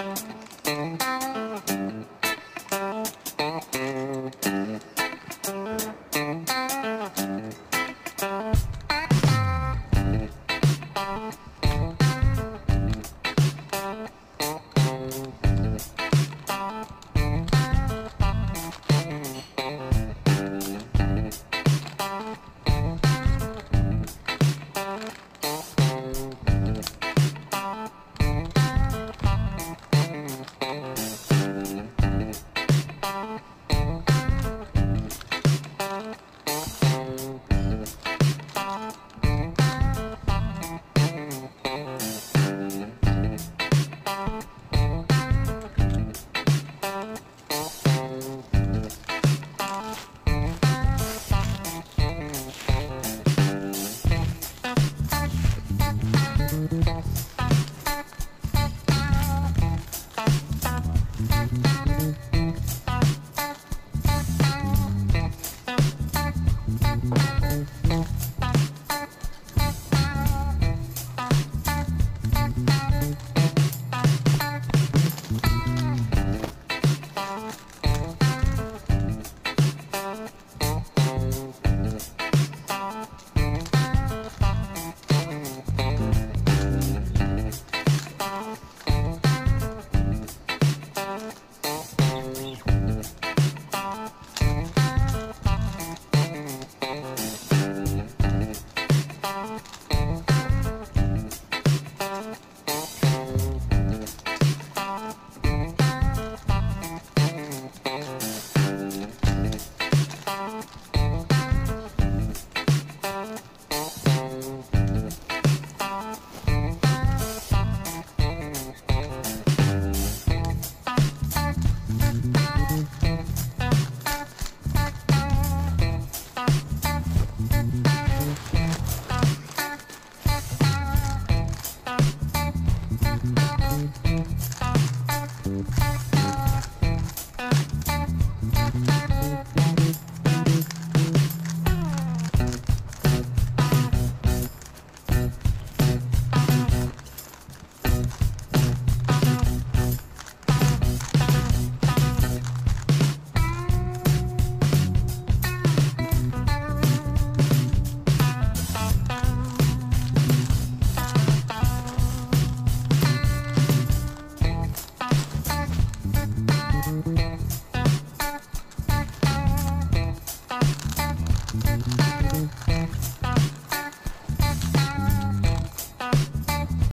Bye. Bye.